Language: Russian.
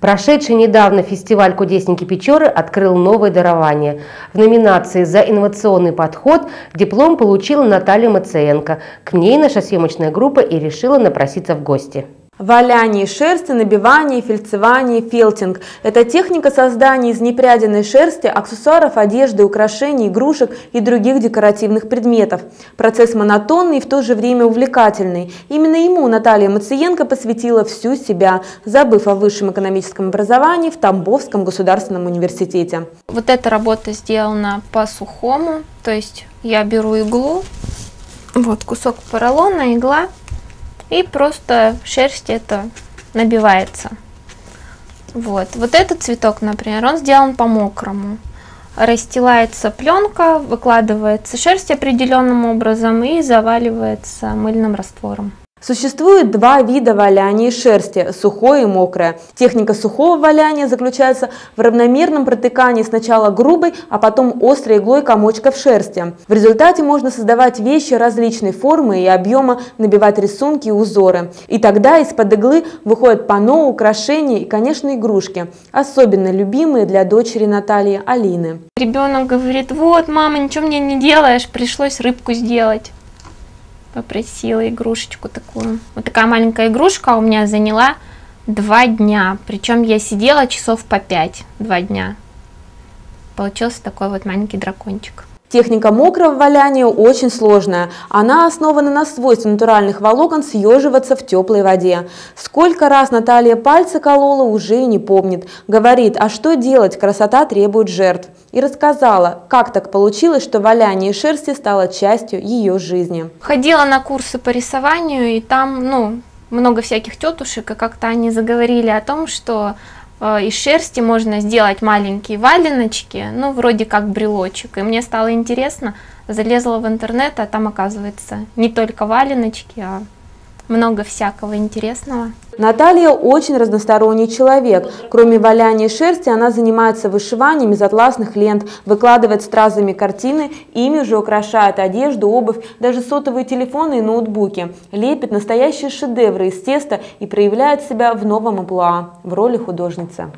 Прошедший недавно фестиваль «Кудесники Печоры» открыл новое дарование. В номинации «За инновационный подход» диплом получила Наталья Мацеенко. К ней наша съемочная группа и решила напроситься в гости. Валяние шерсти, набивание, фильцевание, фелтинг – это техника создания из непряденной шерсти аксессуаров, одежды, украшений, игрушек и других декоративных предметов. Процесс монотонный и в то же время увлекательный. Именно ему Наталья Мациенко посвятила всю себя, забыв о высшем экономическом образовании в Тамбовском государственном университете. Вот эта работа сделана по сухому, то есть я беру иглу, вот кусок поролона, игла, и просто шерсть это набивается. Вот. вот этот цветок, например, он сделан по мокрому. Расстилается пленка, выкладывается шерсть определенным образом и заваливается мыльным раствором. Существует два вида валяния шерсти – сухое и мокрое. Техника сухого валяния заключается в равномерном протыкании сначала грубой, а потом острой иглой комочков шерсти. В результате можно создавать вещи различной формы и объема, набивать рисунки и узоры. И тогда из-под иглы выходят панно, украшения и, конечно, игрушки, особенно любимые для дочери Натальи Алины. Ребенок говорит, вот, мама, ничего мне не делаешь, пришлось рыбку сделать попросила игрушечку такую. Вот такая маленькая игрушка у меня заняла два дня. Причем я сидела часов по пять, два дня. Получился такой вот маленький дракончик. Техника мокрого валяния очень сложная. Она основана на свойстве натуральных волокон съеживаться в теплой воде. Сколько раз Наталья пальцы колола, уже и не помнит. Говорит, а что делать, красота требует жертв. И рассказала, как так получилось, что валяние шерсти стало частью ее жизни. Ходила на курсы по рисованию, и там, ну, много всяких тетушек, и как-то они заговорили о том, что из шерсти можно сделать маленькие валеночки, ну, вроде как брелочек. И мне стало интересно, залезла в интернет, а там, оказывается, не только валеночки, а много всякого интересного. Наталья очень разносторонний человек. Кроме валяния шерсти, она занимается вышиванием из атласных лент, выкладывает стразами картины, ими же украшает одежду, обувь, даже сотовые телефоны и ноутбуки. Лепит настоящие шедевры из теста и проявляет себя в новом амплуа в роли художницы.